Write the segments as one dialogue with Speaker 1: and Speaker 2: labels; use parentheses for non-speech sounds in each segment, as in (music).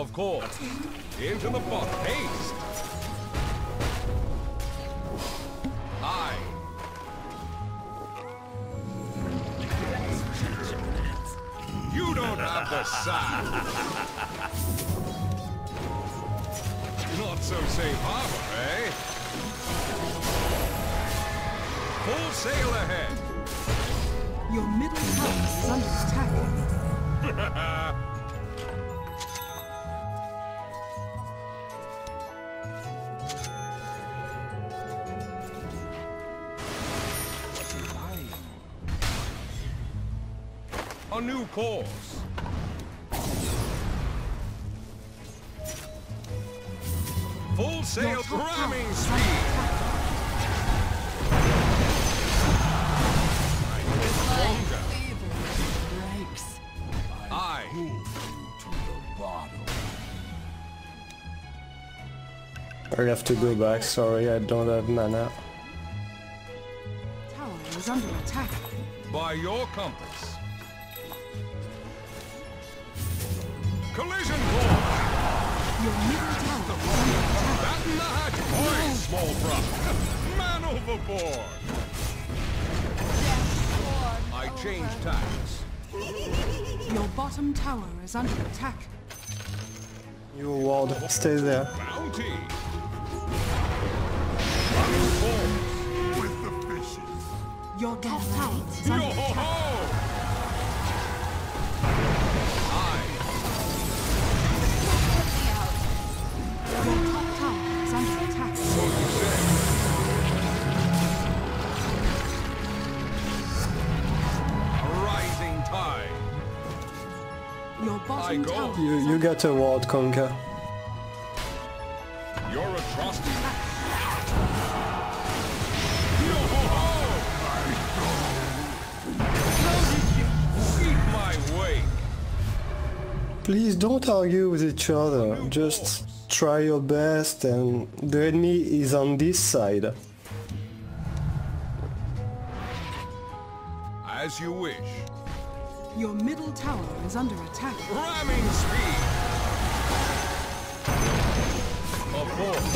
Speaker 1: Of course. Into the pot. Haste. Aye. You don't have the sack. Not so safe harbor, eh? Full sail ahead.
Speaker 2: Your middle tower is under attack. (laughs)
Speaker 1: A new course. Full sail
Speaker 2: top
Speaker 1: ramming speed.
Speaker 2: attack.
Speaker 1: Stronger.
Speaker 3: breaks.
Speaker 1: Aye.
Speaker 3: To the bottom.
Speaker 4: I have to go back, sorry, I don't have mana.
Speaker 2: Tower is under attack.
Speaker 1: By your compass. Collision course.
Speaker 2: Your middle tower is under attack.
Speaker 1: Batten the hatch. Ahoy, small fry. Man overboard. I change tacks.
Speaker 2: Your bottom tower is under attack.
Speaker 4: You ward, stay there.
Speaker 1: Bounty. New.
Speaker 3: With the fishes.
Speaker 2: Your top tower is under attack. Bottom
Speaker 1: go.
Speaker 4: You, you got a ward, Kunkka.
Speaker 1: Your atrocity.
Speaker 4: Please don't argue with each other, just try your best and the enemy is on this side.
Speaker 1: As you wish.
Speaker 2: Your middle tower is under attack.
Speaker 1: Ramming speed. Of course.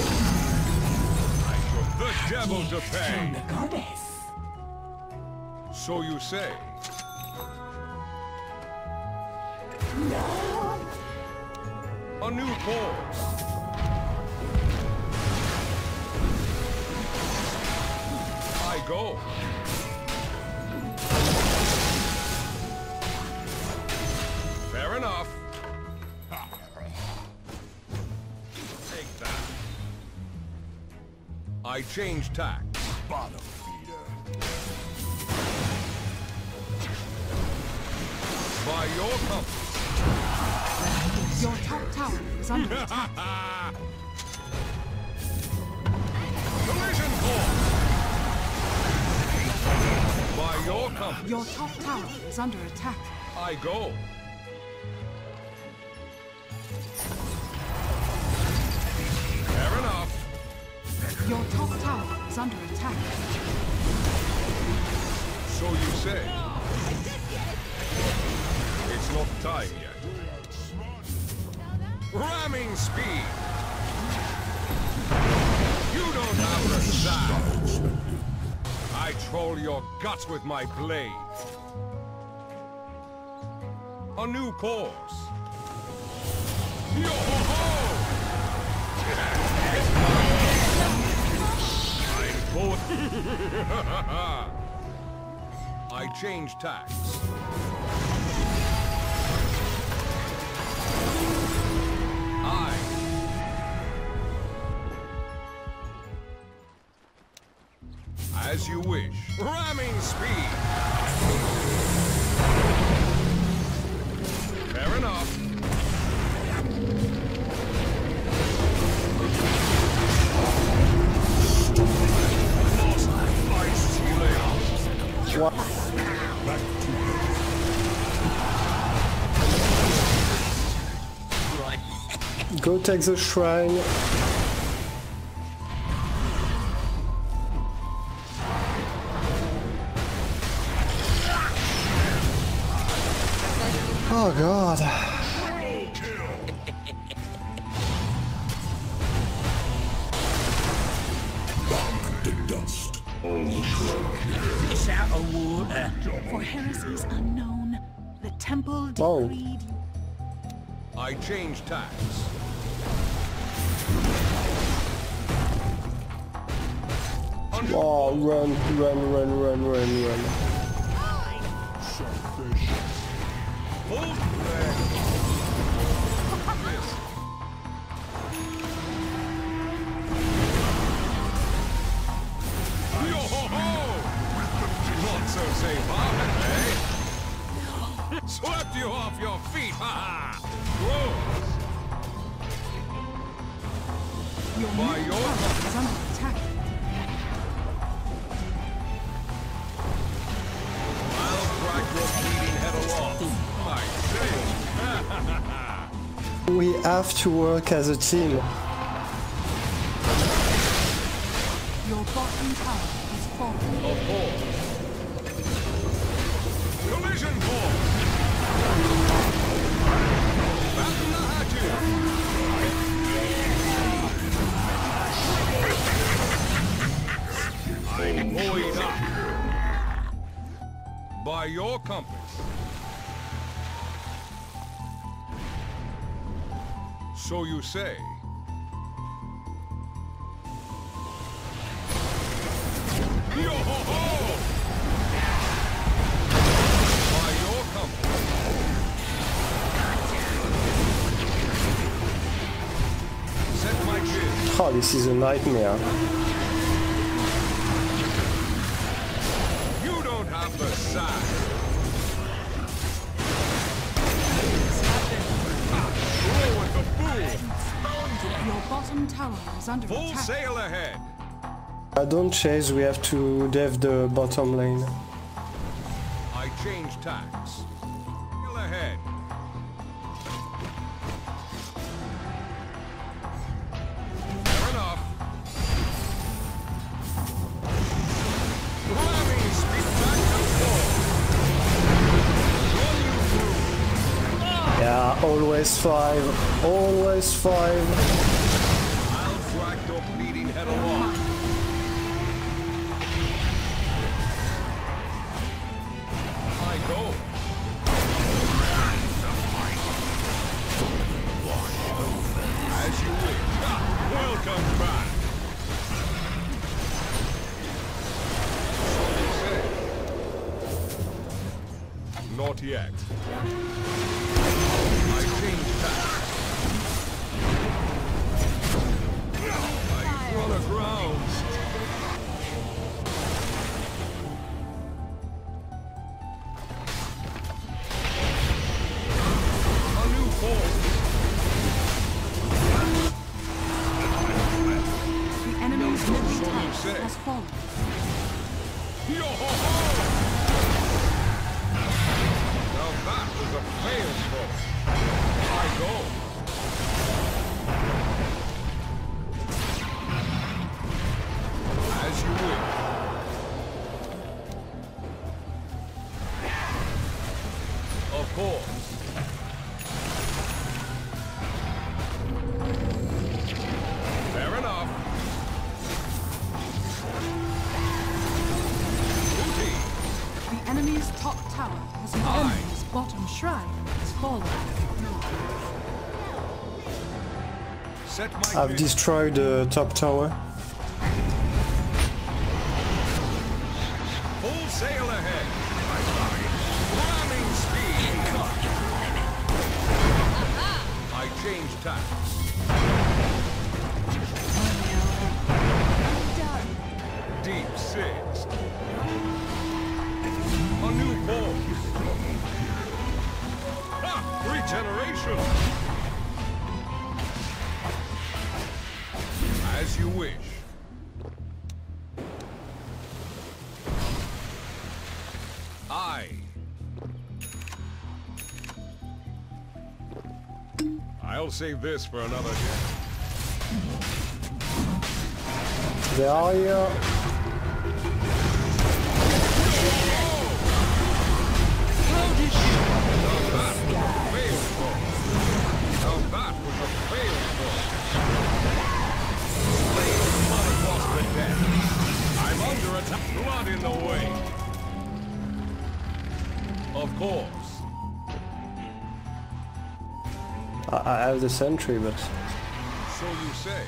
Speaker 1: I took the devil to pay.
Speaker 3: Goddess.
Speaker 1: So you say. No! A new course. I go. Fair enough. Take that. I change tack.
Speaker 3: Bottom feeder.
Speaker 1: By your compass.
Speaker 2: Your top tower is under (laughs) attack.
Speaker 1: Collision course. By your compass.
Speaker 2: Your top tower is under attack.
Speaker 1: I go. Fair enough.
Speaker 2: Your top tower is under attack.
Speaker 1: So you say. It's not time yet. Ramming speed. You don't have the sound. I troll your guts with my blade. A new course. (laughs) I change tacks. I. As you wish. Ramming speed.
Speaker 4: Go take the shrine. Oh god.
Speaker 2: Uh, heresies unknown. The temple
Speaker 4: Oh.
Speaker 2: decreed you.
Speaker 1: I change tacks.
Speaker 4: Oh, run, run, run, run, run,
Speaker 1: Your By your
Speaker 2: tower is under attack.
Speaker 1: I'll crack your bleeding head along. I say, (laughs)
Speaker 4: We have to work as a team.
Speaker 2: Your bottom tower has fallen.
Speaker 1: of course. Compass. So you say. Yo-ho-ho! By your compass. Set my.
Speaker 4: Oh, this is a nightmare.
Speaker 2: Bottom tower is under
Speaker 1: Full
Speaker 2: attack.
Speaker 1: sail ahead.
Speaker 4: I don't chase, we have to dev the bottom lane.
Speaker 1: I change tacks. Sail ahead. Fair enough. Ramming speed back and forth. Run you through.
Speaker 4: Yeah, always five, always five.
Speaker 1: Not yet.
Speaker 4: I've destroyed the top tower.
Speaker 1: Full sail ahead. I change tack. Deep six. A new force. Ha! Regeneration. You wish. I. I'll save this for another day.
Speaker 4: They are here.
Speaker 1: I'm under attack. Blood in the way. Of course.
Speaker 4: I, I have the sentry, but
Speaker 1: So you say.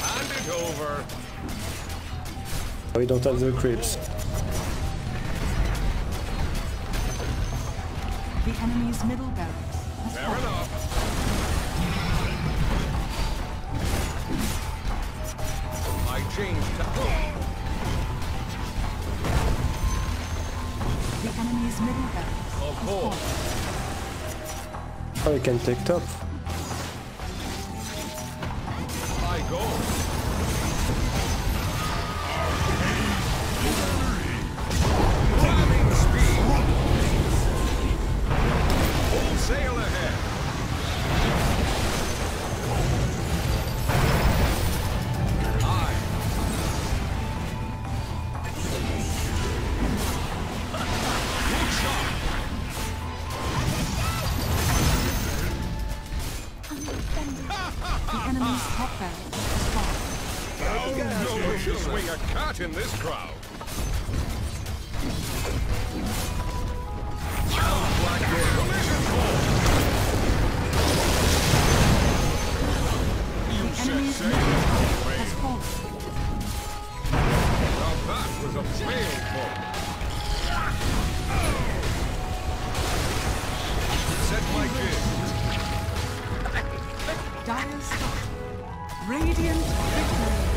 Speaker 1: Hand it over.
Speaker 4: we don't have the creeps.
Speaker 2: The enemy's middle barracks
Speaker 1: Fair enough.
Speaker 2: The enemy's middle
Speaker 1: Of course.
Speaker 4: Oh, we can take top.
Speaker 1: Swing a cat in this crowd. Out like this. Collision course.
Speaker 2: The enemy's middle has fallen.
Speaker 1: Now that was a failed. Set my jig.
Speaker 2: Dire stop. Radiant victory.